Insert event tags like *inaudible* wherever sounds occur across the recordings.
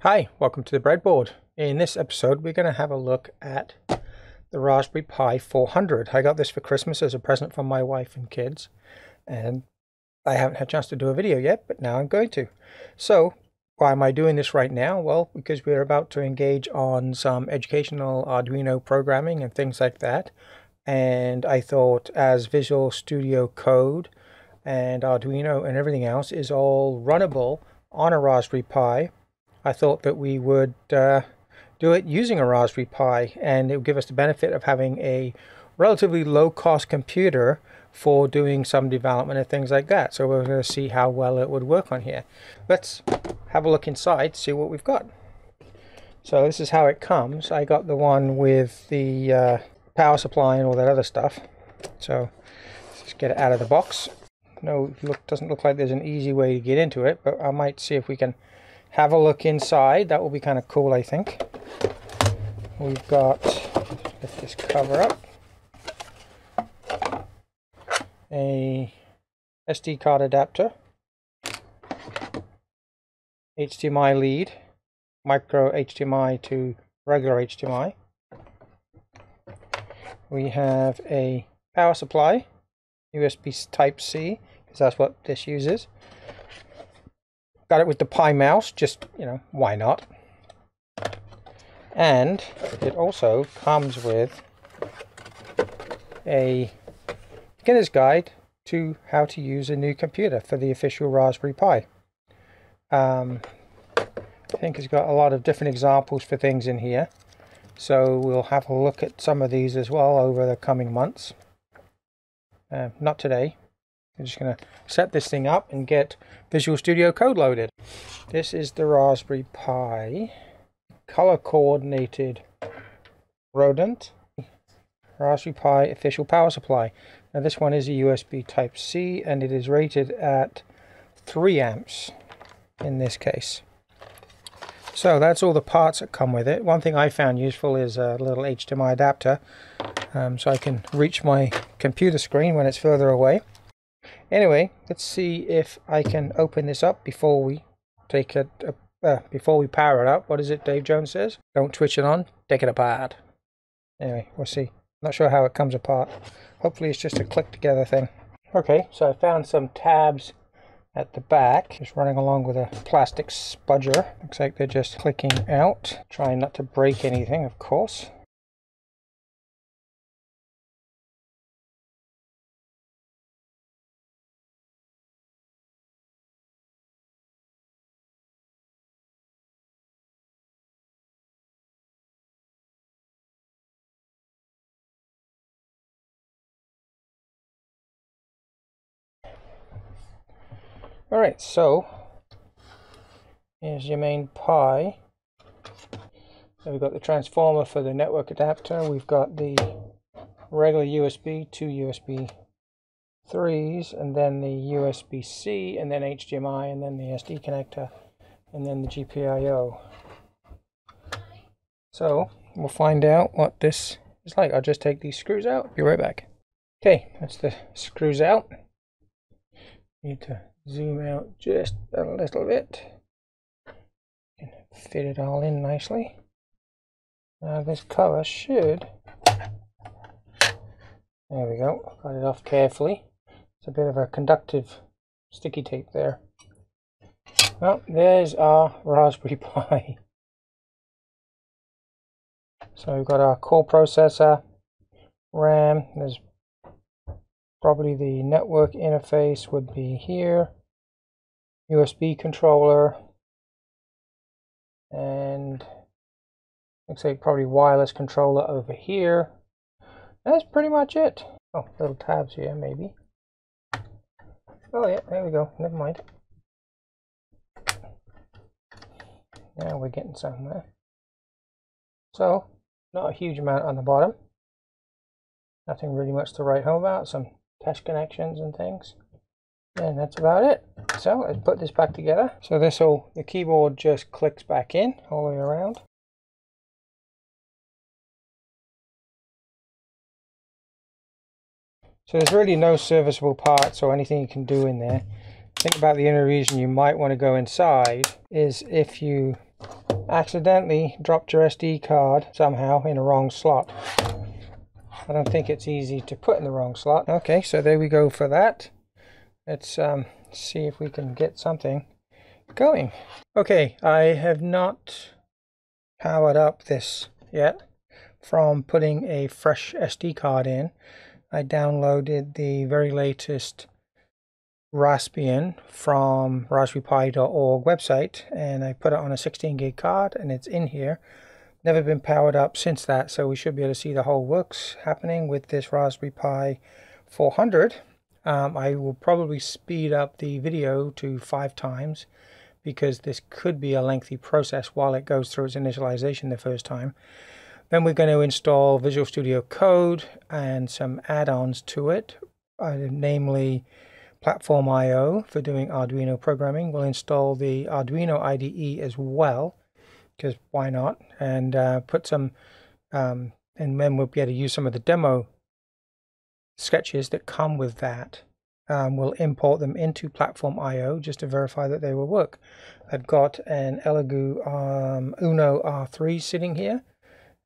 Hi, welcome to the breadboard. In this episode, we're going to have a look at the Raspberry Pi 400. I got this for Christmas as a present from my wife and kids, and I haven't had a chance to do a video yet, but now I'm going to. So, why am I doing this right now? Well, because we're about to engage on some educational Arduino programming and things like that. And I thought as Visual Studio Code and Arduino and everything else is all runnable on a Raspberry Pi, I thought that we would uh, do it using a Raspberry Pi and it would give us the benefit of having a relatively low cost computer for doing some development and things like that. So we're going to see how well it would work on here. Let's have a look inside, see what we've got. So this is how it comes. I got the one with the uh, power supply and all that other stuff. So let's just get it out of the box. No, look doesn't look like there's an easy way to get into it, but I might see if we can have a look inside. That will be kind of cool, I think. We've got, lift this cover up, a SD card adapter, HDMI lead, micro HDMI to regular HDMI. We have a power supply, USB Type C, because that's what this uses. Got it with the Pi mouse, just, you know, why not? And it also comes with a beginner's guide to how to use a new computer for the official Raspberry Pi. Um, I think it's got a lot of different examples for things in here. So we'll have a look at some of these as well over the coming months. Uh, not today, I'm just going to set this thing up and get Visual Studio Code loaded. This is the Raspberry Pi color coordinated rodent Raspberry Pi official power supply. Now this one is a USB type C and it is rated at 3 amps in this case. So that's all the parts that come with it. One thing I found useful is a little HDMI adapter um, so I can reach my computer screen when it's further away. Anyway, let's see if I can open this up before we take it uh, before we power it up. What is it Dave Jones says? Don't twitch it on, take it apart. Anyway, we'll see. Not sure how it comes apart. Hopefully it's just a click together thing. Okay, so I found some tabs at the back, just running along with a plastic spudger. Looks like they're just clicking out. Trying not to break anything, of course. Alright, so here's your main Pi. So we've got the transformer for the network adapter. We've got the regular USB, two USB 3s, and then the USB-C, and then HDMI, and then the SD connector, and then the GPIO. So we'll find out what this is like. I'll just take these screws out. Be right back. Okay, that's the screws out. Need to zoom out just a little bit and fit it all in nicely. Now this cover should, there we go, got it off carefully. It's a bit of a conductive sticky tape there. Well, there's our Raspberry *laughs* Pi. So we've got our core processor, RAM, there's probably the network interface would be here. USB controller and looks like probably wireless controller over here. That's pretty much it. Oh, little tabs here maybe. Oh yeah, there we go. Never mind. Now we're getting somewhere. So, not a huge amount on the bottom. Nothing really much to write home about. Some test connections and things. And that's about it. So let's put this back together. So this all, the keyboard just clicks back in all the way around. So there's really no serviceable parts or anything you can do in there. Think about the only reason you might want to go inside is if you accidentally dropped your SD card somehow in a wrong slot. I don't think it's easy to put in the wrong slot. Okay, so there we go for that. Let's um, see if we can get something going. Okay, I have not powered up this yet from putting a fresh SD card in. I downloaded the very latest Raspbian from raspberrypi.org website and I put it on a 16 gig card and it's in here. Never been powered up since that so we should be able to see the whole works happening with this Raspberry Pi 400. Um, I will probably speed up the video to five times because this could be a lengthy process while it goes through its initialization the first time. Then we're going to install Visual Studio Code and some add-ons to it, uh, namely Platform IO for doing Arduino programming. We'll install the Arduino IDE as well, because why not? And uh, put some, um, and then we'll be able to use some of the demo sketches that come with that. Um, we'll import them into Platform IO just to verify that they will work. I've got an Elegoo um, Uno R3 sitting here,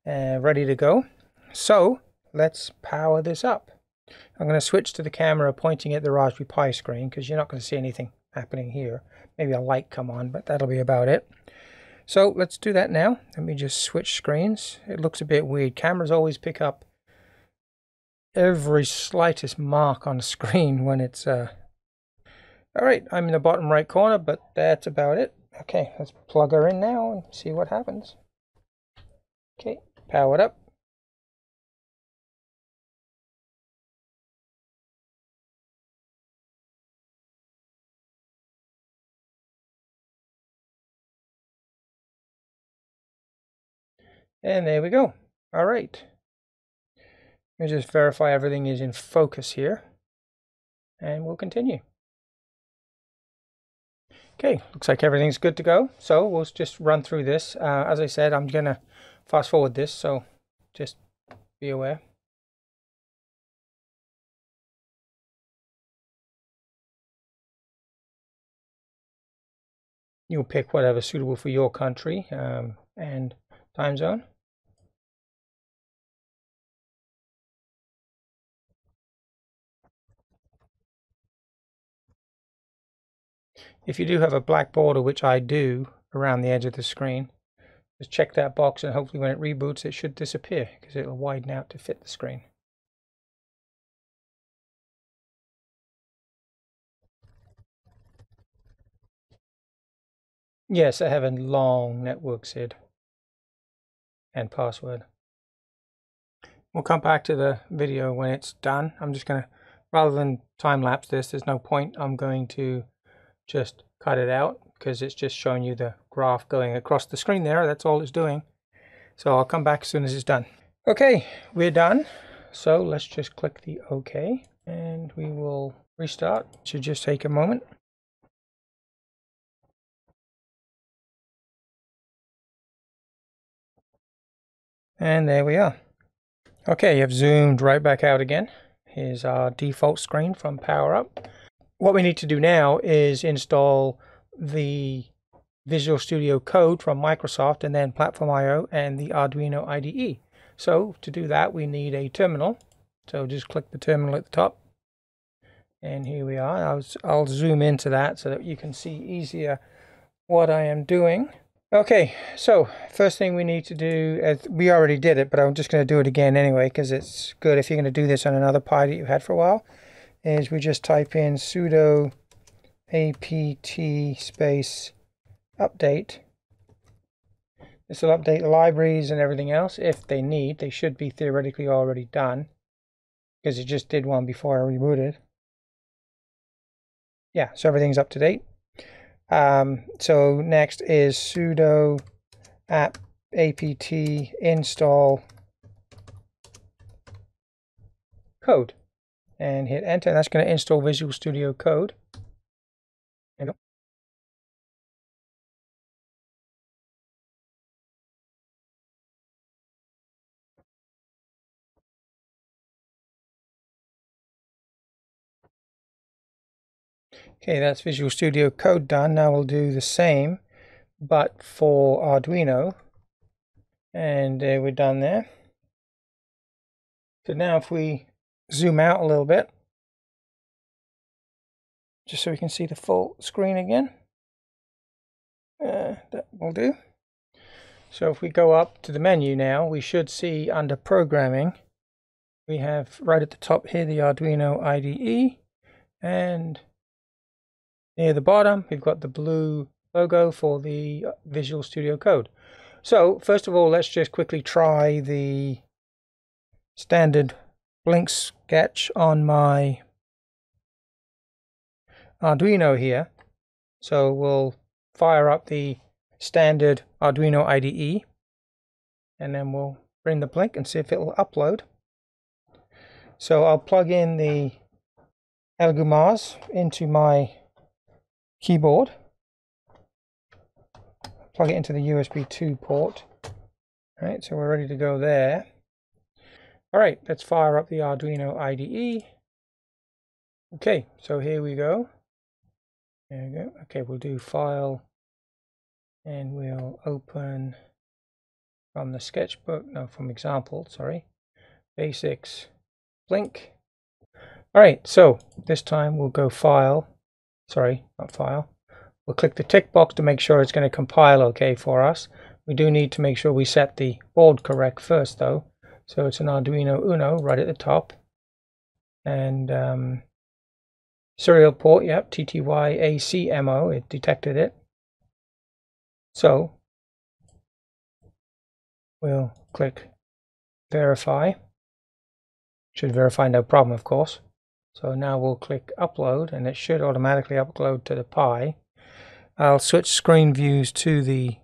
uh, ready to go. So let's power this up. I'm going to switch to the camera pointing at the Raspberry Pi screen because you're not going to see anything happening here. Maybe a light come on, but that'll be about it. So let's do that now. Let me just switch screens. It looks a bit weird. Cameras always pick up every slightest mark on the screen when it's... Uh... All right, I'm in the bottom right corner, but that's about it. Okay, let's plug her in now and see what happens. Okay, power it up. And there we go. All right. Let me just verify everything is in focus here. And we'll continue. Okay, looks like everything's good to go. So we'll just run through this. Uh, as I said, I'm going to fast forward this, so just be aware. You'll pick whatever's suitable for your country um, and time zone. If you do have a black border, which I do, around the edge of the screen, just check that box and hopefully when it reboots it should disappear because it'll widen out to fit the screen. Yes, I have a long network SID and password. We'll come back to the video when it's done. I'm just going to, rather than time lapse this, there's no point. I'm going to just cut it out because it's just showing you the graph going across the screen there. That's all it's doing. So I'll come back as soon as it's done. Okay, we're done. So let's just click the OK and we will restart. It should just take a moment. And there we are. Okay, I've zoomed right back out again. Here's our default screen from PowerUp what we need to do now is install the Visual Studio Code from Microsoft and then Platform IO and the Arduino IDE. So to do that we need a terminal. So just click the terminal at the top. And here we are. I'll, I'll zoom into that so that you can see easier what I am doing. Okay, so first thing we need to do, is, we already did it, but I'm just going to do it again anyway because it's good if you're going to do this on another Pi that you've had for a while is we just type in sudo apt space update. This will update libraries and everything else if they need. They should be theoretically already done because it just did one before I rebooted. Yeah, so everything's up to date. Um, so next is sudo app apt install code and hit enter. And that's going to install Visual Studio Code. Okay, that's Visual Studio Code done. Now we'll do the same, but for Arduino. And uh, we're done there. So now if we zoom out a little bit, just so we can see the full screen again. Uh, that will do. So if we go up to the menu now, we should see under programming, we have right at the top here the Arduino IDE and near the bottom we've got the blue logo for the Visual Studio Code. So first of all let's just quickly try the standard blink sketch on my Arduino here. So we'll fire up the standard Arduino IDE and then we'll bring the blink and see if it will upload. So I'll plug in the Elgumaz into my keyboard. Plug it into the USB 2 port. All right, so we're ready to go there. All right, let's fire up the Arduino IDE. Okay, so here we go. There we go. Okay, we'll do file and we'll open from the sketchbook, no, from example, sorry, basics, blink. All right, so this time we'll go file, sorry, not file. We'll click the tick box to make sure it's going to compile okay for us. We do need to make sure we set the board correct first though. So it's an Arduino Uno right at the top. And um, Serial port, yep, TTYACMO, it detected it. So we'll click verify. Should verify no problem, of course. So now we'll click upload and it should automatically upload to the Pi. I'll switch screen views to the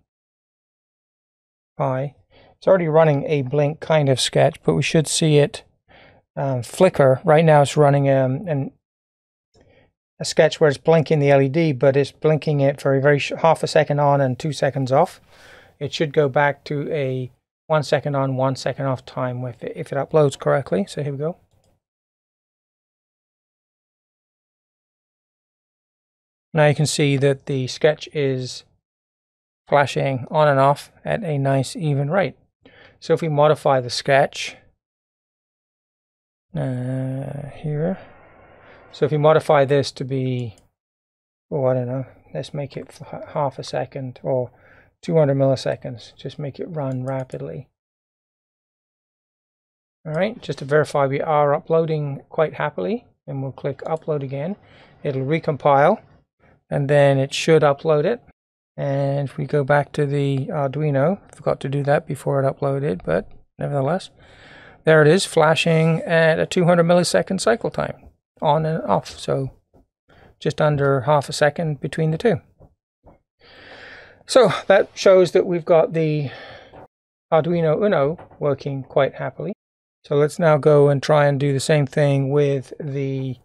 Pi. It's already running a blink kind of sketch, but we should see it um, flicker. Right now it's running um, an a sketch where it's blinking the LED, but it's blinking it for a very half a second on and two seconds off. It should go back to a one second on, one second off time with it, if it uploads correctly. So here we go. Now you can see that the sketch is flashing on and off at a nice even rate. So if we modify the sketch uh, here, so if you modify this to be, oh, I don't know, let's make it half a second or 200 milliseconds. Just make it run rapidly. All right, just to verify we are uploading quite happily, and we'll click upload again. It'll recompile, and then it should upload it. And if we go back to the Arduino, forgot to do that before it uploaded, but nevertheless, there it is, flashing at a 200 millisecond cycle time on and off. So just under half a second between the two. So that shows that we've got the Arduino Uno working quite happily. So let's now go and try and do the same thing with the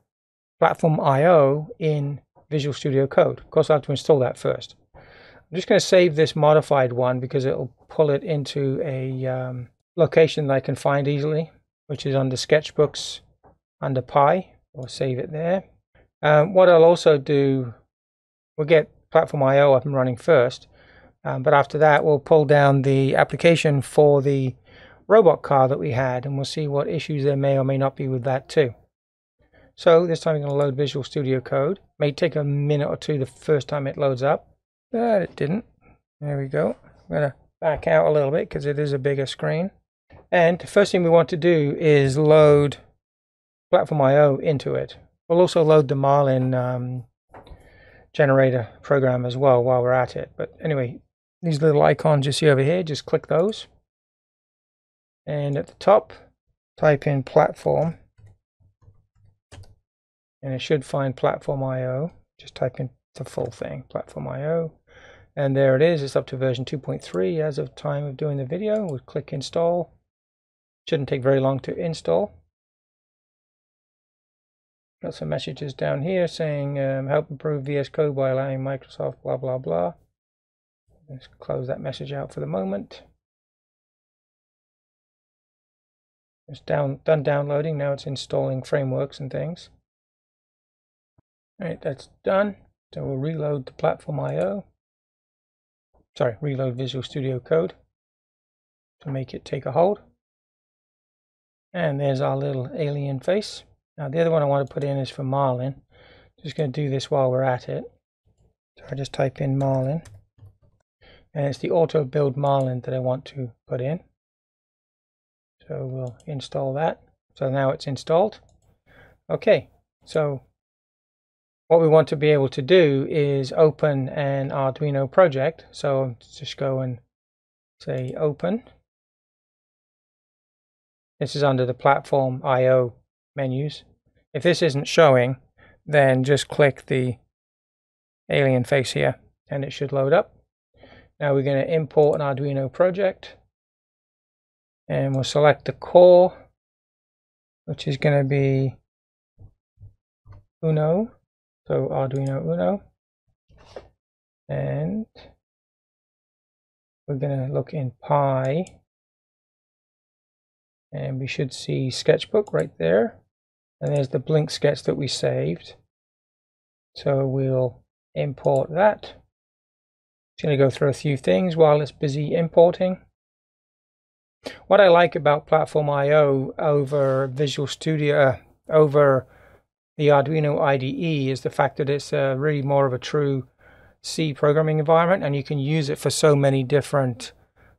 Platform IO in Visual Studio Code. Of course, I have to install that first. I'm just going to save this modified one because it'll pull it into a um, location that I can find easily, which is under Sketchbooks under Pi or save it there. Um, what I'll also do, we'll get Platform IO up and running first, um, but after that we'll pull down the application for the robot car that we had and we'll see what issues there may or may not be with that too. So this time we're going to load Visual Studio Code. It May take a minute or two the first time it loads up, but it didn't. There we go. I'm going to back out a little bit because it is a bigger screen. And the first thing we want to do is load Platform IO into it. We'll also load the Marlin um, generator program as well while we're at it. But anyway, these little icons you see over here, just click those. And at the top, type in platform. And it should find platform IO. Just type in the full thing, platform IO. And there it is. It's up to version 2.3 as of time of doing the video. We'll click install. Shouldn't take very long to install. Got some messages down here saying um, help improve VS Code by allowing Microsoft blah blah blah. Let's close that message out for the moment. It's down, done downloading, now it's installing frameworks and things. Alright, that's done. So we'll reload the platform IO. Sorry, reload Visual Studio Code to make it take a hold. And there's our little alien face. Now the other one I want to put in is for Marlin. Just going to do this while we're at it. So I just type in Marlin. And it's the auto build Marlin that I want to put in. So we'll install that. So now it's installed. Okay, so what we want to be able to do is open an Arduino project. So just go and say open. This is under the platform IO menus. If this isn't showing, then just click the alien face here and it should load up. Now we're going to import an Arduino project and we'll select the core which is going to be Uno so Arduino Uno. And we're going to look in Pi. And we should see sketchbook right there. And there's the blink sketch that we saved. So we'll import that. It's going to go through a few things while it's busy importing. What I like about Platform IO over Visual Studio uh, over the Arduino IDE is the fact that it's uh, really more of a true C programming environment and you can use it for so many different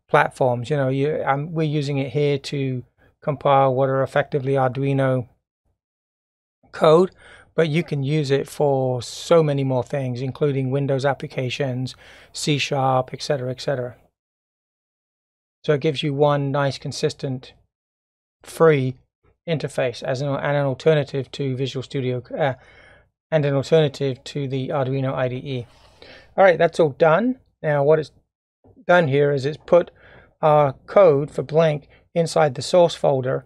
platforms you know you, um, we're using it here to compile what are effectively Arduino code, but you can use it for so many more things, including Windows applications, C Sharp, etc., etc. So it gives you one nice, consistent, free interface as an, and an alternative to Visual Studio uh, and an alternative to the Arduino IDE. All right, that's all done. Now what it's done here is it's put our code for Blink inside the source folder.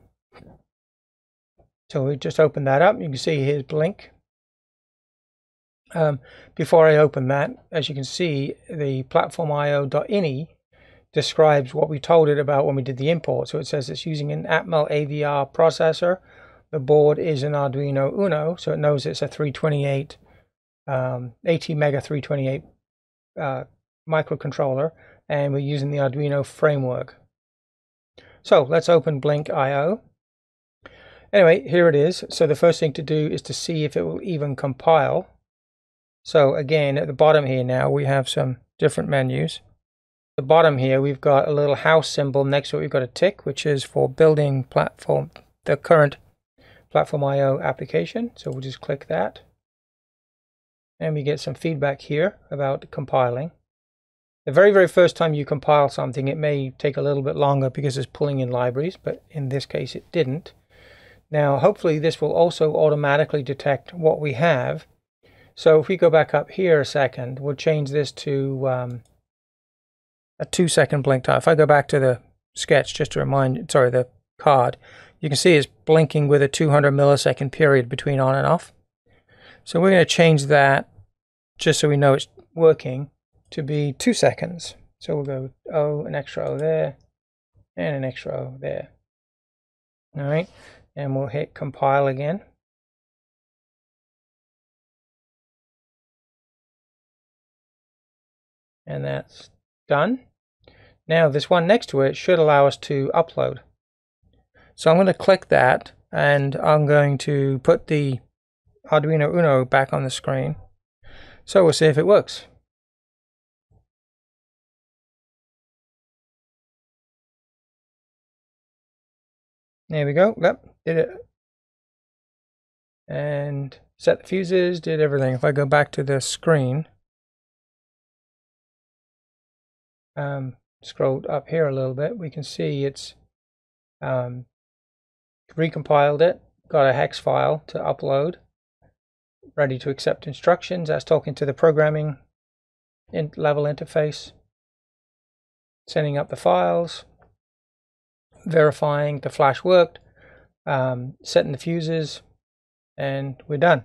So we just open that up. You can see here's Blink. Um, before I open that, as you can see, the platformio.ini describes what we told it about when we did the import. So it says it's using an Atmel AVR processor. The board is an Arduino Uno, so it knows it's a 328, um, ATmega 328 uh, microcontroller, and we're using the Arduino framework. So let's open Blink IO. Anyway, here it is. So the first thing to do is to see if it will even compile. So again, at the bottom here now, we have some different menus. The bottom here, we've got a little house symbol. Next to it, we've got a tick, which is for building platform, the current Platform IO application. So we'll just click that. And we get some feedback here about compiling. The very, very first time you compile something, it may take a little bit longer because it's pulling in libraries, but in this case it didn't. Now, hopefully this will also automatically detect what we have. So if we go back up here a second, we'll change this to um, a two second blink time. If I go back to the sketch, just to remind, sorry, the card, you can see it's blinking with a 200 millisecond period between on and off. So we're going to change that just so we know it's working to be two seconds. So we'll go O, an extra O there, and an extra O there. All right, and we'll hit compile again. And that's done. Now this one next to it should allow us to upload. So I'm going to click that and I'm going to put the Arduino Uno back on the screen. So we'll see if it works. There we go. Yep, did it. And set the fuses, did everything. If I go back to the screen, um, up here a little bit, we can see it's um, recompiled it, got a hex file to upload, ready to accept instructions. That's talking to the programming in level interface, sending up the files, verifying the flash worked, um, setting the fuses, and we're done.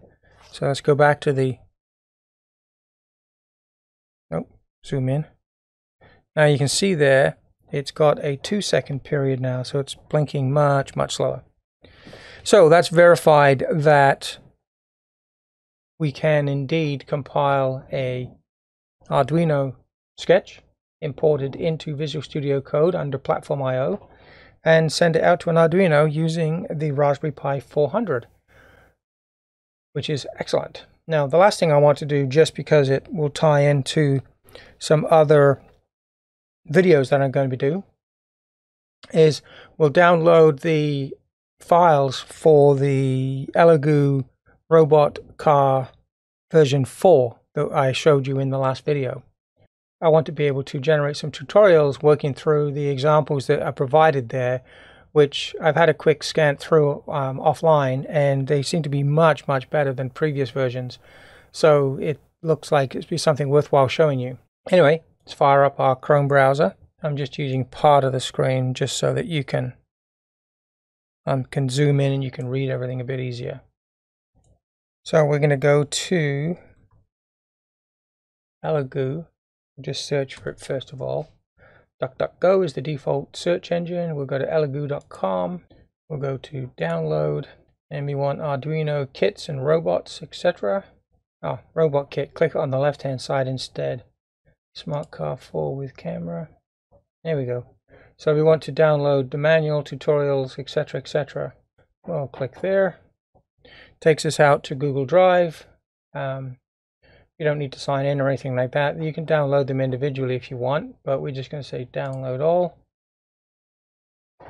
So let's go back to the, oh, zoom in. Now you can see there, it's got a two second period now, so it's blinking much, much slower. So that's verified that we can indeed compile a Arduino sketch imported into Visual Studio Code under Platform IO and send it out to an Arduino using the Raspberry Pi 400, which is excellent. Now, the last thing I want to do, just because it will tie into some other videos that I'm going to be doing, is we'll download the files for the Elegoo robot car version 4 that I showed you in the last video. I want to be able to generate some tutorials working through the examples that are provided there, which I've had a quick scan through um, offline, and they seem to be much, much better than previous versions. So it looks like it'd be something worthwhile showing you. Anyway, let's fire up our Chrome browser. I'm just using part of the screen just so that you can um, can zoom in and you can read everything a bit easier. So we're going to go to Elegoo just search for it first of all. DuckDuckGo is the default search engine. We'll go to elegoo.com. We'll go to download and we want Arduino kits and robots, etc. Oh, robot kit. Click on the left hand side instead. Smart car 4 with camera. There we go. So we want to download the manual, tutorials, etc. etc. Well, click there. Takes us out to Google Drive. Um, you don't need to sign in or anything like that. You can download them individually if you want, but we're just going to say download all.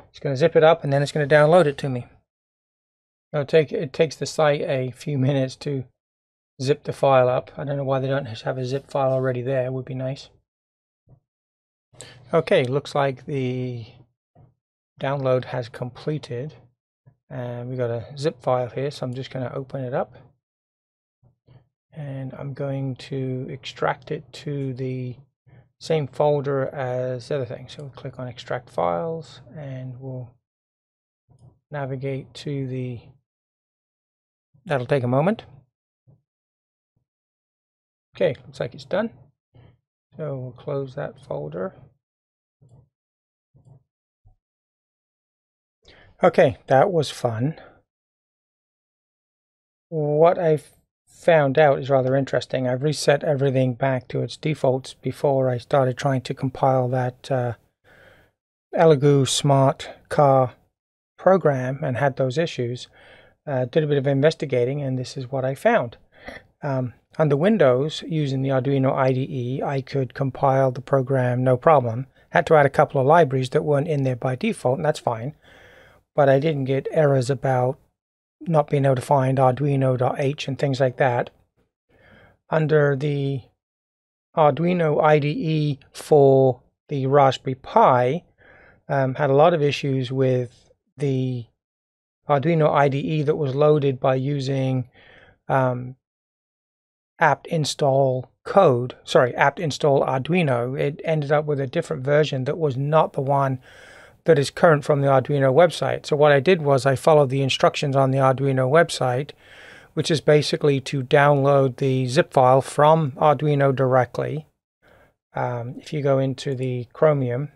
It's going to zip it up and then it's going to download it to me. It'll take, it takes the site a few minutes to zip the file up. I don't know why they don't have a zip file already there. It would be nice. Okay, looks like the download has completed. And we've got a zip file here, so I'm just going to open it up and I'm going to extract it to the same folder as the other thing. So we'll click on extract files and we'll navigate to the, that'll take a moment. Okay, looks like it's done. So we'll close that folder. Okay, that was fun. What I've found out is rather interesting. I've reset everything back to its defaults before I started trying to compile that uh, Elegoo Smart Car program and had those issues. Uh, did a bit of investigating and this is what I found. Um, under Windows, using the Arduino IDE, I could compile the program no problem. Had to add a couple of libraries that weren't in there by default, and that's fine. But I didn't get errors about not being able to find Arduino.h and things like that. Under the Arduino IDE for the Raspberry Pi, um, had a lot of issues with the Arduino IDE that was loaded by using um, apt install code, sorry, apt install Arduino. It ended up with a different version that was not the one that is current from the Arduino website. So what I did was I followed the instructions on the Arduino website, which is basically to download the zip file from Arduino directly. Um, if you go into the Chromium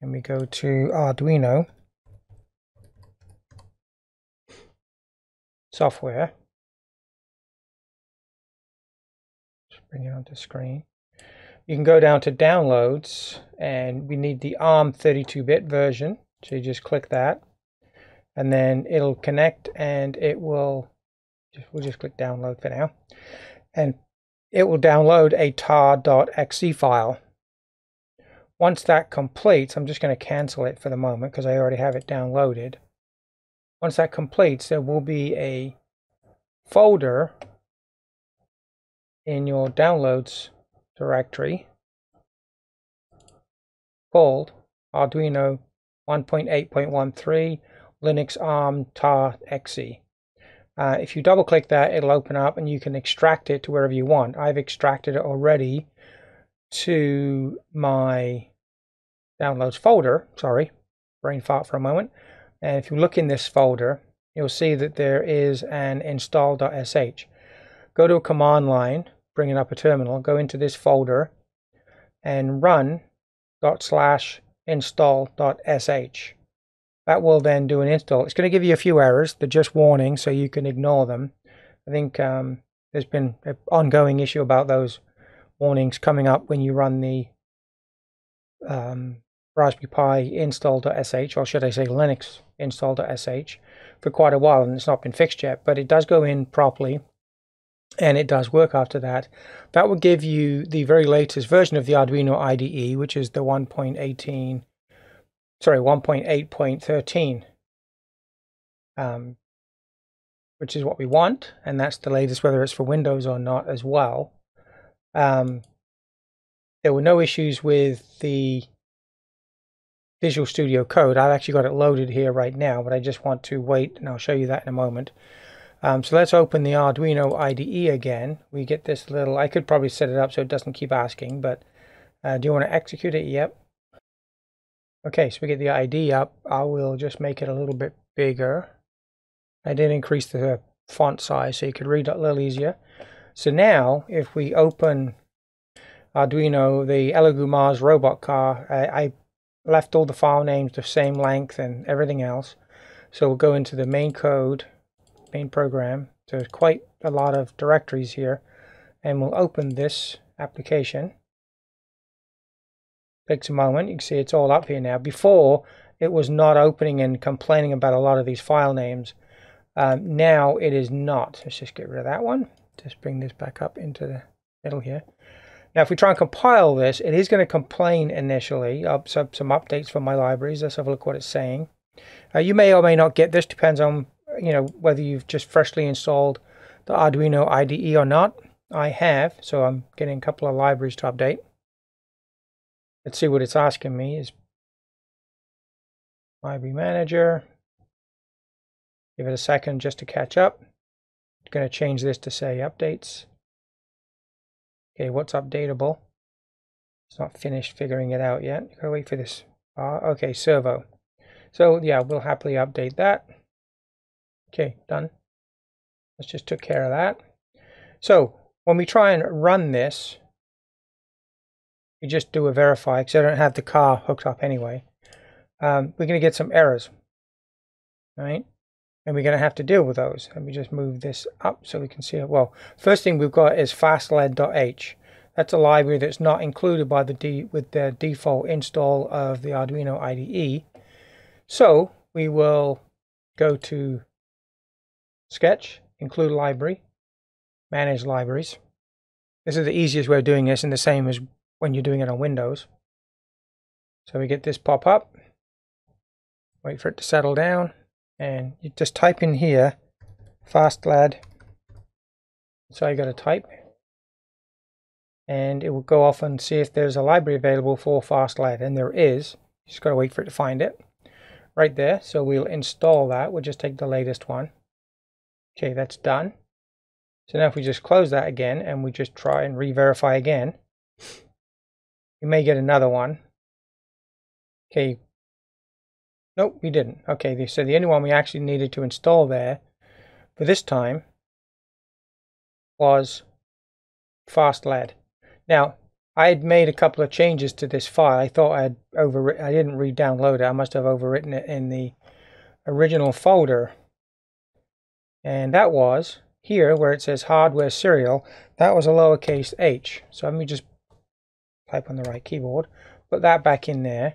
and we go to Arduino software, bring it onto screen you can go down to downloads and we need the ARM 32-bit version. So you just click that and then it'll connect and it will, we'll just click download for now. And it will download a tar.exe file. Once that completes, I'm just going to cancel it for the moment because I already have it downloaded. Once that completes, there will be a folder in your downloads directory called Arduino 1.8.13 Linux ARM tar exe. Uh, if you double click that, it'll open up and you can extract it to wherever you want. I've extracted it already to my downloads folder. Sorry, brain fart for a moment. And if you look in this folder, you'll see that there is an install.sh. Go to a command line bringing up a terminal, go into this folder and run dot slash install dot sh. That will then do an install. It's going to give you a few errors. They're just warning, so you can ignore them. I think um, there's been an ongoing issue about those warnings coming up when you run the um, Raspberry Pi install.sh, or should I say Linux install.sh, for quite a while, and it's not been fixed yet, but it does go in properly and it does work after that. That will give you the very latest version of the Arduino IDE, which is the 1.18, sorry, 1.8.13, um, which is what we want, and that's the latest, whether it's for Windows or not as well. Um, there were no issues with the Visual Studio Code. I've actually got it loaded here right now, but I just want to wait, and I'll show you that in a moment. Um, so let's open the Arduino IDE again. We get this little, I could probably set it up so it doesn't keep asking, but uh, do you want to execute it? Yep. Okay, so we get the ID up. I will just make it a little bit bigger. I did increase the font size so you could read it a little easier. So now, if we open Arduino, the Elegoo Mars robot car, I, I left all the file names the same length and everything else. So we'll go into the main code main program. There's quite a lot of directories here. And we'll open this application. Takes a moment. You can see it's all up here now. Before, it was not opening and complaining about a lot of these file names. Um, now it is not. Let's just get rid of that one. Just bring this back up into the middle here. Now, if we try and compile this, it is going to complain initially. Up some, some updates from my libraries. Let's have a look what it's saying. Uh, you may or may not get this. Depends on you know, whether you've just freshly installed the Arduino IDE or not. I have, so I'm getting a couple of libraries to update. Let's see what it's asking me is library manager. Give it a second just to catch up. I'm going to change this to say updates. Okay, what's updatable? It's not finished figuring it out yet. Gotta wait for this. Uh, okay, servo. So yeah, we'll happily update that. Okay, done. Let's just took care of that. So when we try and run this, we just do a verify because I don't have the car hooked up anyway. Um, we're going to get some errors, right? And we're going to have to deal with those. Let me just move this up so we can see it. Well, first thing we've got is fastled.h. That's a library that's not included by the D with the default install of the Arduino IDE. So we will go to Sketch, include library, manage libraries. This is the easiest way of doing this and the same as when you're doing it on Windows. So we get this pop up, wait for it to settle down, and you just type in here, FastLED. So you got to type, and it will go off and see if there's a library available for FastLED, and there is. You just got to wait for it to find it right there. So we'll install that. We'll just take the latest one. Okay, that's done. So now if we just close that again and we just try and re-verify again, we may get another one. Okay. Nope, we didn't. Okay, so the only one we actually needed to install there for this time was FastLED. Now, I had made a couple of changes to this file. I thought I had overwritten, I didn't re-download it. I must have overwritten it in the original folder and that was here where it says hardware serial, that was a lowercase h. So let me just type on the right keyboard, put that back in there.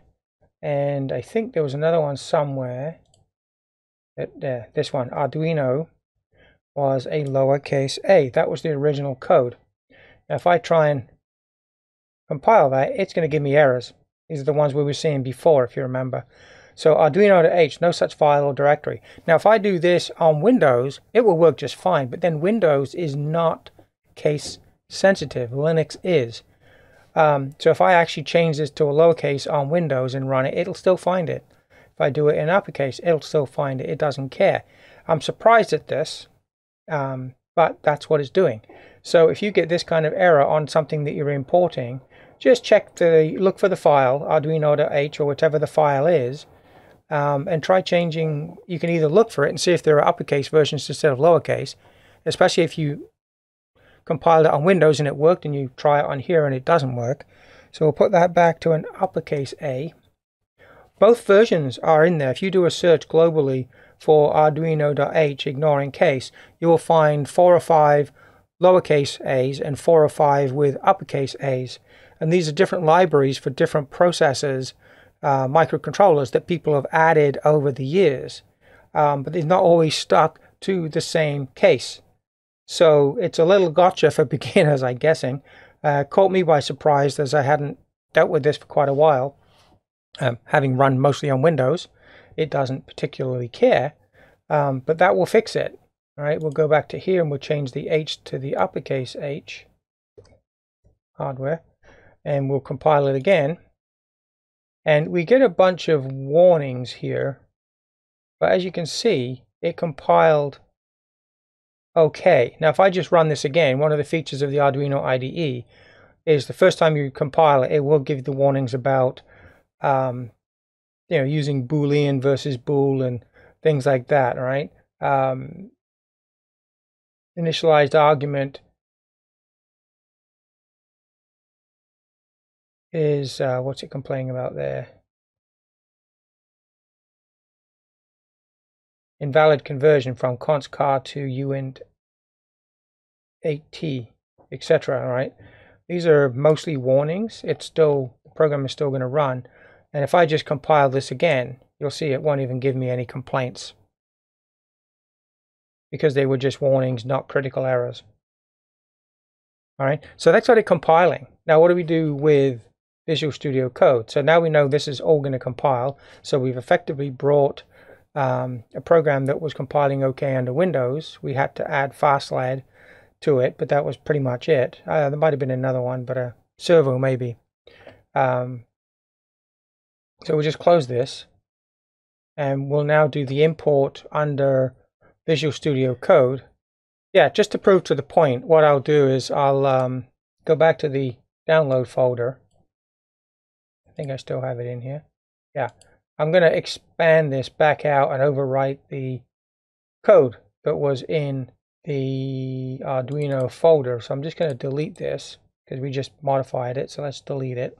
And I think there was another one somewhere. That, uh, this one, Arduino, was a lowercase a. That was the original code. Now if I try and compile that, it's going to give me errors. These are the ones we were seeing before, if you remember. So Arduino.h, no such file or directory. Now if I do this on Windows, it will work just fine, but then Windows is not case sensitive. Linux is. Um, so if I actually change this to a lowercase on Windows and run it, it'll still find it. If I do it in uppercase, it'll still find it. It doesn't care. I'm surprised at this, um, but that's what it's doing. So if you get this kind of error on something that you're importing, just check the look for the file arduino.h or whatever the file is um, and try changing. You can either look for it and see if there are uppercase versions instead of lowercase, especially if you compiled it on Windows and it worked and you try it on here and it doesn't work. So we'll put that back to an uppercase A. Both versions are in there. If you do a search globally for Arduino.h ignoring case, you will find four or five lowercase a's and four or five with uppercase a's. And these are different libraries for different processors, uh, microcontrollers that people have added over the years. Um, but they're not always stuck to the same case. So it's a little gotcha for *laughs* beginners, I'm guessing. Uh, caught me by surprise as I hadn't dealt with this for quite a while. Um, having run mostly on Windows, it doesn't particularly care, um, but that will fix it. All right, we'll go back to here and we'll change the H to the uppercase H, hardware, and we'll compile it again. And we get a bunch of warnings here, but as you can see, it compiled okay. Now, if I just run this again, one of the features of the Arduino IDE is the first time you compile it, it will give you the warnings about, um, you know, using Boolean versus Bool and things like that, right? Um, initialized argument is uh, what's it complaining about there? Invalid conversion from const char to uint 8t, etc. Right? These are mostly warnings. It's still the program is still going to run, and if I just compile this again, you'll see it won't even give me any complaints because they were just warnings, not critical errors. All right, so that's what it's compiling. Now, what do we do with Visual Studio Code? So now we know this is all going to compile. So we've effectively brought um, a program that was compiling okay under Windows. We had to add FastLED to it, but that was pretty much it. Uh, there might have been another one, but a servo maybe. Um, so we'll just close this and we'll now do the import under Visual Studio Code. Yeah, just to prove to the point, what I'll do is I'll um, go back to the download folder. I think I still have it in here. Yeah, I'm going to expand this back out and overwrite the code that was in the Arduino folder. So I'm just going to delete this because we just modified it. So let's delete it.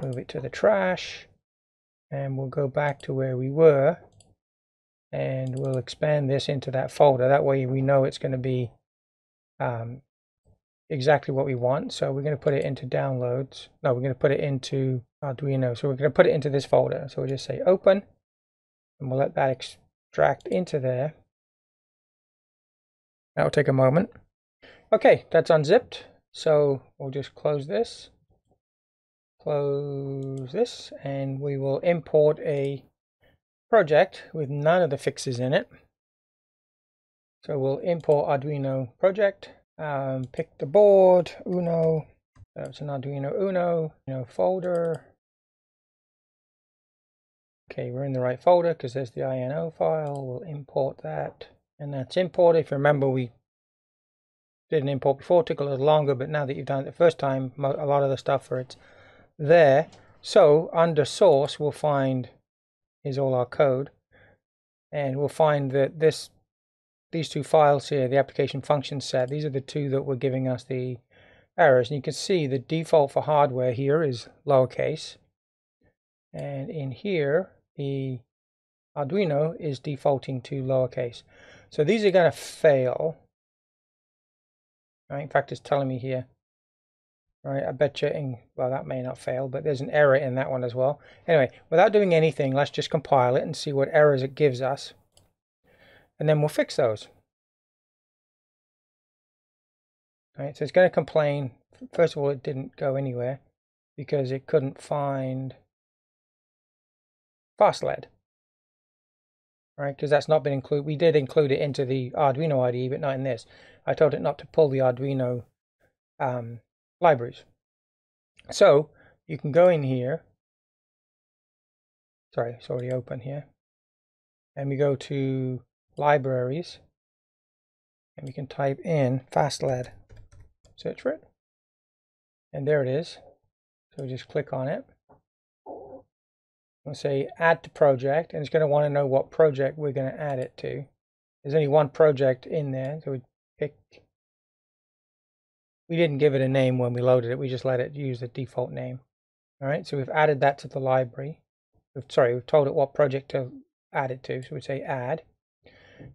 Move it to the trash. And we'll go back to where we were and we'll expand this into that folder. That way we know it's going to be um, exactly what we want. So we're going to put it into downloads. No, we're going to put it into uh, Arduino. So we're going to put it into this folder. So we'll just say open and we'll let that extract into there. That'll take a moment. Okay, that's unzipped. So we'll just close this, close this, and we will import a project with none of the fixes in it. So we'll import Arduino project, um, pick the board, Uno, that's an Arduino Uno, Uno folder. Okay, we're in the right folder because there's the INO file. We'll import that. And that's imported. If you remember, we did an import before, took a little longer, but now that you've done it the first time, a lot of the stuff for it's there. So under source, we'll find is all our code. And we'll find that this these two files here, the application function set, these are the two that were giving us the errors. And you can see the default for hardware here is lowercase. And in here, the Arduino is defaulting to lowercase. So these are going to fail. Right? In fact, it's telling me here Right, I bet you, in, well, that may not fail, but there's an error in that one as well. Anyway, without doing anything, let's just compile it and see what errors it gives us. And then we'll fix those. Right, so it's going to complain. First of all, it didn't go anywhere because it couldn't find FastLED. Right, because that's not been included. We did include it into the Arduino IDE, but not in this. I told it not to pull the Arduino um, libraries. So you can go in here. Sorry, it's already open here. And we go to libraries. And we can type in FastLED. Search for it. And there it is. So we just click on it. We'll say add to project. And it's going to want to know what project we're going to add it to. There's only one project in there. So we pick we didn't give it a name when we loaded it. We just let it use the default name. All right, so we've added that to the library. We've, sorry, we've told it what project to add it to. So we say add.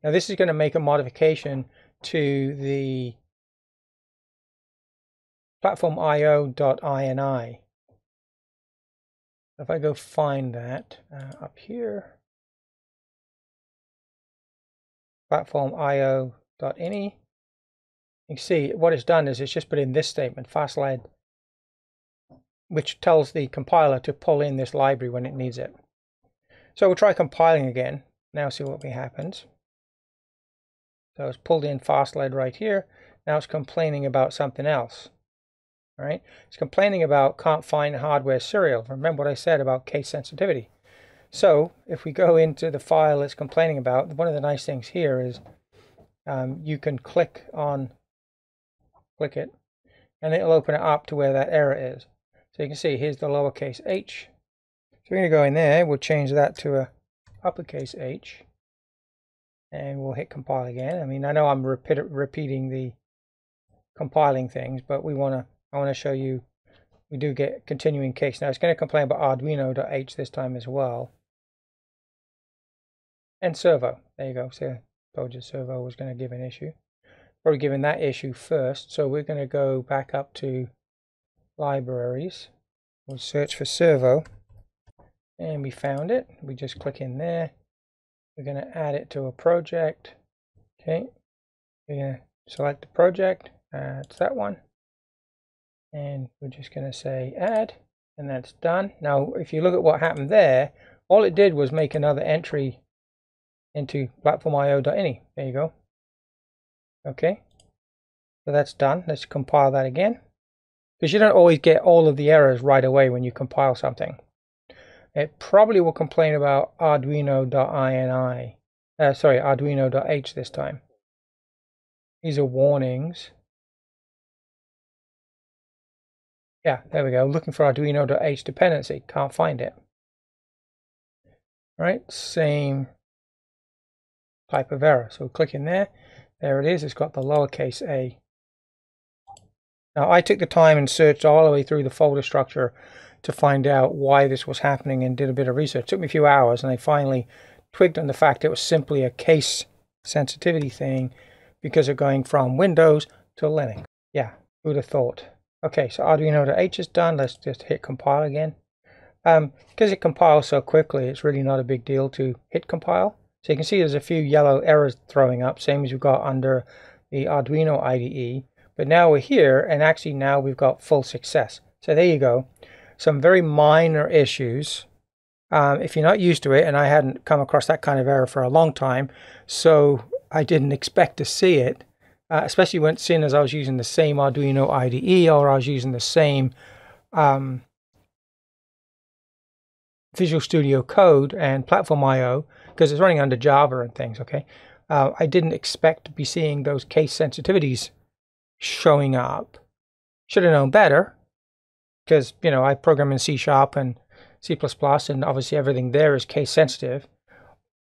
Now this is going to make a modification to the platformio.ini. If I go find that uh, up here, platformio.ini, you can see what it's done is it's just put in this statement, fastled, which tells the compiler to pull in this library when it needs it. So we'll try compiling again. Now see what happens. So it's pulled in fastled right here. Now it's complaining about something else. All right, it's complaining about can't find hardware serial. Remember what I said about case sensitivity. So if we go into the file it's complaining about, one of the nice things here is um, you can click on, click it, and it'll open it up to where that error is. So you can see here's the lowercase h. So we're going to go in there, we'll change that to a uppercase h, and we'll hit compile again. I mean, I know I'm repeat repeating the compiling things, but we want to I want to show you we do get continuing case. Now it's going to complain about Arduino.h this time as well. And servo. There you go. So I told you servo was going to give an issue. Probably given that issue first. So we're going to go back up to libraries. We'll search for servo. And we found it. We just click in there. We're going to add it to a project. Okay. We're going to select the project. Uh, it's that one and we're just going to say add and that's done now if you look at what happened there all it did was make another entry into platformio.ini there you go okay so that's done let's compile that again because you don't always get all of the errors right away when you compile something it probably will complain about arduino.ini uh, sorry arduino.h this time these are warnings Yeah, there we go. Looking for Arduino.h dependency. Can't find it. Right, same type of error. So click in there. There it is. It's got the lowercase a. Now I took the time and searched all the way through the folder structure to find out why this was happening and did a bit of research. It took me a few hours and I finally twigged on the fact it was simply a case sensitivity thing because of going from Windows to Linux. Yeah, who'd have thought? Okay, so Arduino.h is done. Let's just hit compile again. Um, because it compiles so quickly, it's really not a big deal to hit compile. So you can see there's a few yellow errors throwing up, same as we've got under the Arduino IDE. But now we're here, and actually now we've got full success. So there you go. Some very minor issues. Um, if you're not used to it, and I hadn't come across that kind of error for a long time, so I didn't expect to see it uh, especially when seeing as I was using the same Arduino IDE or I was using the same um, Visual Studio Code and Platform IO because it's running under Java and things. Okay, uh, I didn't expect to be seeing those case sensitivities showing up. Should have known better because you know I program in C Sharp and C++, and obviously everything there is case sensitive.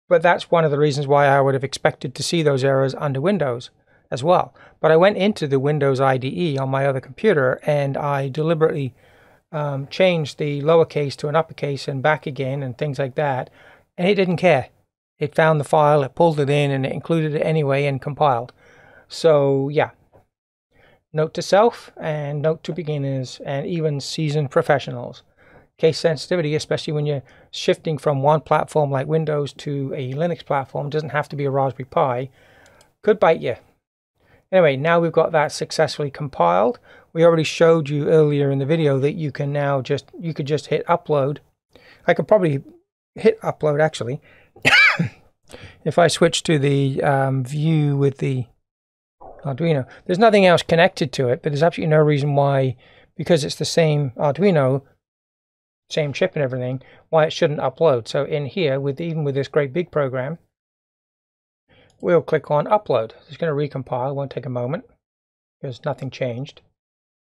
But that's one of the reasons why I would have expected to see those errors under Windows as well. But I went into the Windows IDE on my other computer and I deliberately um, changed the lowercase to an uppercase and back again and things like that. And it didn't care. It found the file, it pulled it in, and it included it anyway and compiled. So, yeah. Note to self and note to beginners and even seasoned professionals. Case sensitivity, especially when you're shifting from one platform like Windows to a Linux platform, doesn't have to be a Raspberry Pi, could bite you. Anyway, now we've got that successfully compiled. We already showed you earlier in the video that you can now just, you could just hit upload. I could probably hit upload actually. *coughs* if I switch to the um, view with the Arduino, there's nothing else connected to it, but there's absolutely no reason why, because it's the same Arduino, same chip and everything, why it shouldn't upload. So in here, with even with this great big program, we'll click on upload. It's going to recompile, it won't take a moment because nothing changed.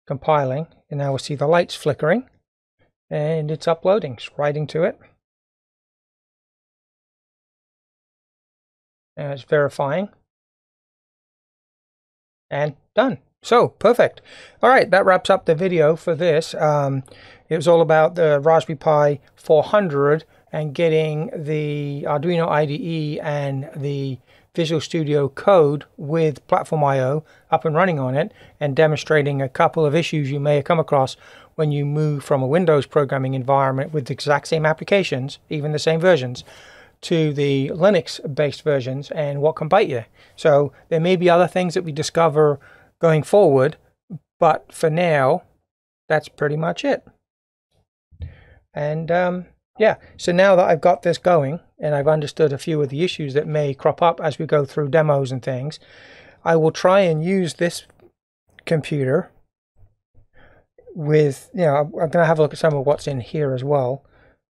Compiling, and now we'll see the lights flickering and it's uploading, it's writing to it. And it's verifying. And done. So, perfect. All right, that wraps up the video for this. Um, it was all about the Raspberry Pi 400 and getting the Arduino IDE and the Visual Studio Code with Platform IO up and running on it and demonstrating a couple of issues you may have come across when you move from a Windows programming environment with the exact same applications, even the same versions, to the Linux based versions and what can bite you. So there may be other things that we discover going forward, but for now, that's pretty much it. And um, yeah, so now that I've got this going and I've understood a few of the issues that may crop up as we go through demos and things, I will try and use this computer with, you know, I'm going to have a look at some of what's in here as well.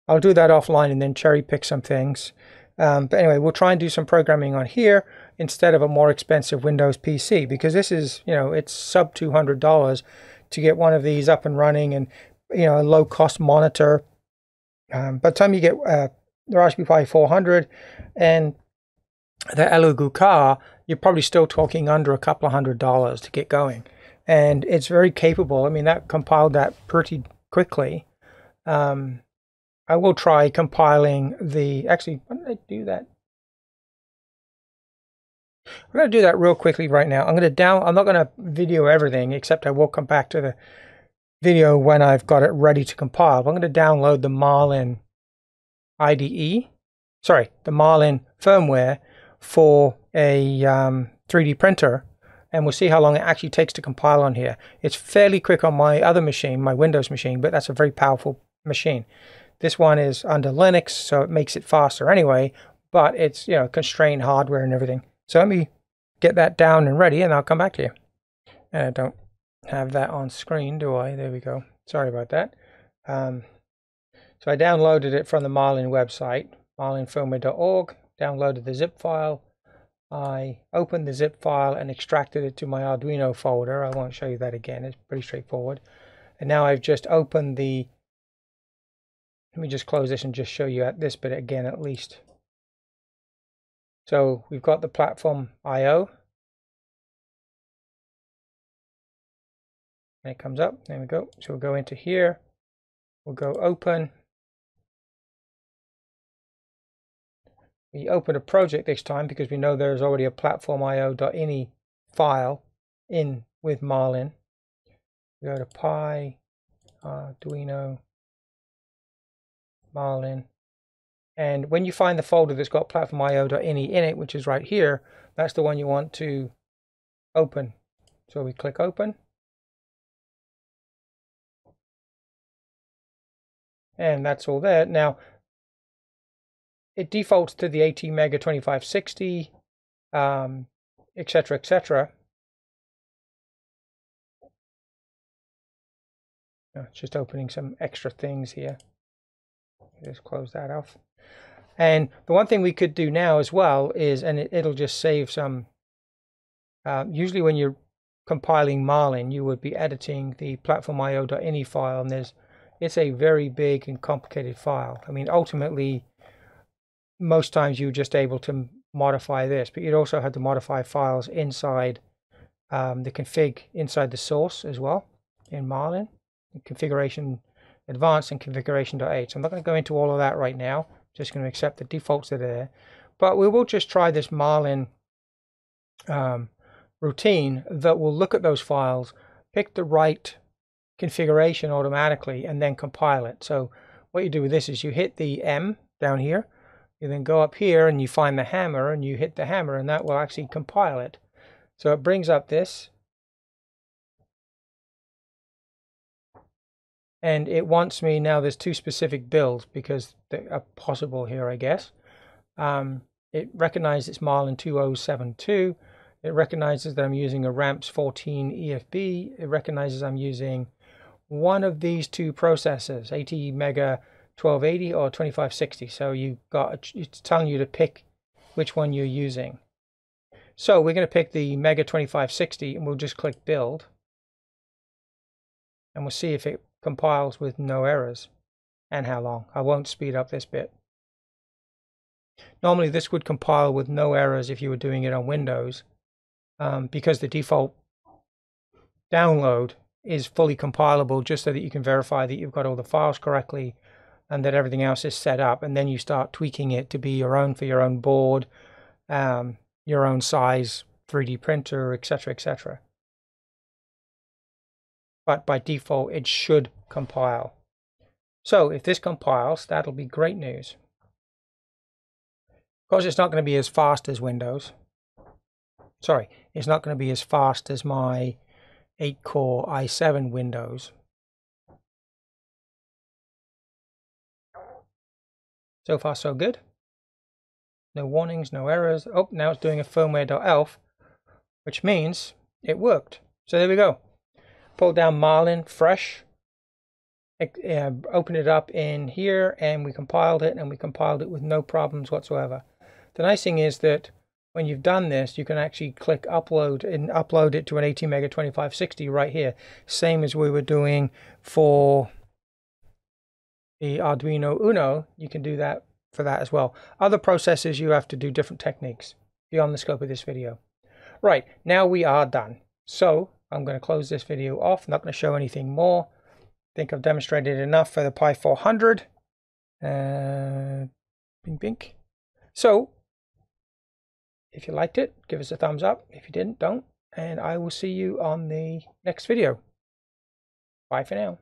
I'll do that offline and then cherry pick some things. Um, but anyway, we'll try and do some programming on here instead of a more expensive Windows PC because this is, you know, it's sub $200 to get one of these up and running and, you know, a low cost monitor. Um, by the time you get uh, the Raspberry Pi 400 and the Elegoo Car, you're probably still talking under a couple of hundred dollars to get going. And it's very capable. I mean, that compiled that pretty quickly. Um, I will try compiling the, actually, why did I do that? I'm going to do that real quickly right now. I'm going to down, I'm not going to video everything, except I will come back to the video when I've got it ready to compile. I'm going to download the Marlin IDE, sorry, the Marlin firmware for a um, 3D printer, and we'll see how long it actually takes to compile on here. It's fairly quick on my other machine, my Windows machine, but that's a very powerful machine. This one is under Linux, so it makes it faster anyway, but it's, you know, constrained hardware and everything. So let me get that down and ready, and I'll come back to you. And I don't have that on screen, do I? There we go. Sorry about that. Um, so I downloaded it from the Marlin website, marlinfirmware.org, downloaded the zip file. I opened the zip file and extracted it to my Arduino folder. I won't show you that again. It's pretty straightforward. And now I've just opened the let me just close this and just show you at this bit again at least. So we've got the platform I.O. And it comes up, there we go. So we'll go into here, we'll go open. We open a project this time because we know there's already a platformio.ini file in with Marlin. We go to Pi, Arduino, Marlin. And when you find the folder that's got platformio.ini in it, which is right here, that's the one you want to open. So we click open. And that's all there. Now, it defaults to the ATmega 2560, um, etc., etc. It's just opening some extra things here. Just close that off. And the one thing we could do now as well is, and it, will just save some, uh, usually when you're compiling Marlin, you would be editing the platformio.ini file, and there's, it's a very big and complicated file. I mean, ultimately, most times you're just able to modify this, but you'd also have to modify files inside um, the config inside the source as well in Marlin, The configuration advanced and configuration.h. I'm not going to go into all of that right now. Just going to accept the defaults that are there. But we will just try this Marlin um, routine that will look at those files, pick the right configuration automatically, and then compile it. So what you do with this is you hit the M down here, you then go up here and you find the hammer and you hit the hammer and that will actually compile it. So it brings up this and it wants me now there's two specific builds because they are possible here I guess. Um, it recognizes it's Marlin 2072 it recognizes that I'm using a RAMPS 14 EFB it recognizes I'm using one of these two processors ATmega 1280 or 2560 so you got it's telling you to pick which one you're using. So we're going to pick the Mega 2560 and we'll just click build. And we'll see if it compiles with no errors and how long. I won't speed up this bit. Normally this would compile with no errors if you were doing it on Windows um, because the default download is fully compilable just so that you can verify that you've got all the files correctly and that everything else is set up and then you start tweaking it to be your own for your own board um, your own size 3D printer, etc., etc. But by default, it should compile. So if this compiles, that'll be great news. Of course, it's not going to be as fast as Windows. Sorry, it's not going to be as fast as my 8-core i7 Windows. So far, so good. No warnings, no errors. Oh, now it's doing a firmware.elf, which means it worked. So there we go. Pull down Marlin fresh. Open it up in here and we compiled it and we compiled it with no problems whatsoever. The nice thing is that when you've done this, you can actually click upload and upload it to an ATmega 2560 right here. Same as we were doing for the Arduino Uno, you can do that for that as well. Other processors, you have to do different techniques beyond the scope of this video. Right, now we are done. So I'm going to close this video off. I'm not going to show anything more. I think I've demonstrated enough for the Pi 400. Uh, bing, bing. So if you liked it, give us a thumbs up. If you didn't, don't. And I will see you on the next video. Bye for now.